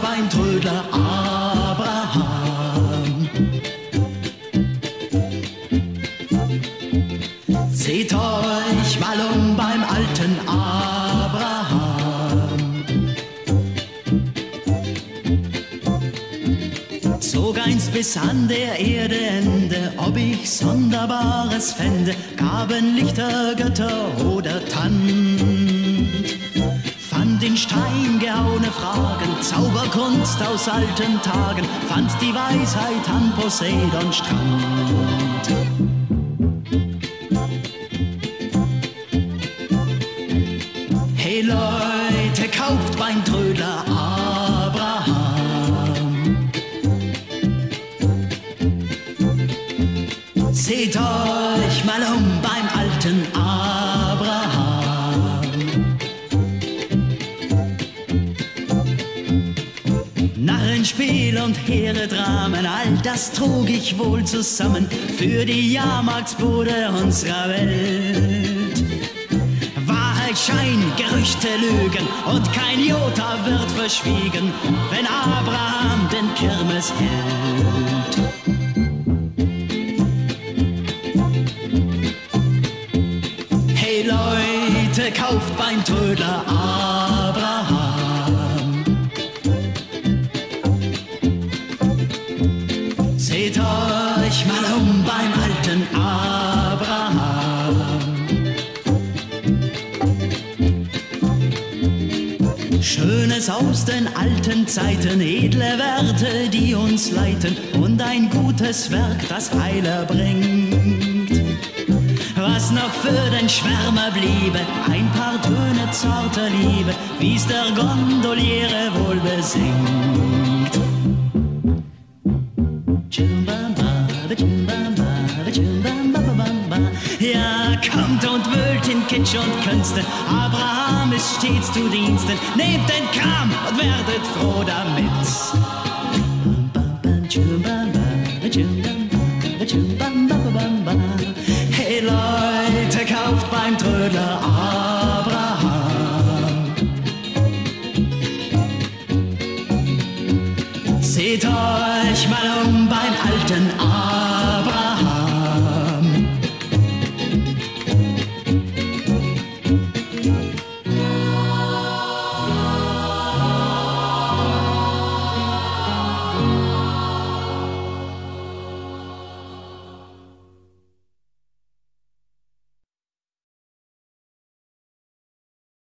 beim Trödler Abraham. Seht euch mal um beim alten Abraham. Zog einst bis an der Erde Ende, ob ich Sonderbares fände, gaben Lichter, Götter oder Tand. In Stein gehauene Fragen, Zauberkunst aus alten Tagen, fand die Weisheit an Poseidon Strand. Hey Leute, kauft beim Trödler Abraham. Seht euch Narrenspiel und hehre Dramen, all das trug ich wohl zusammen für die Jahrmarktsbude unserer Welt. Wahrheit, Schein, Gerüchte, Lügen und kein Jota wird verschwiegen, wenn Abraham den Kirmes hält. Hey Leute, kauft beim Trödler Abraham. Schönes aus den alten Zeiten, edle Werte, die uns leiten und ein gutes Werk, das Heiler bringt. Was noch für den Schwärmer bliebe, ein paar Töne zarter Liebe, wie's der Gondoliere wohl besingt. Kitsch und Künste. Abraham ist stets zu Diensten. Nehmt den Kram und werdet froh damit. Hey Leute, kauft beim Trödler Abraham. Seht euch mal um.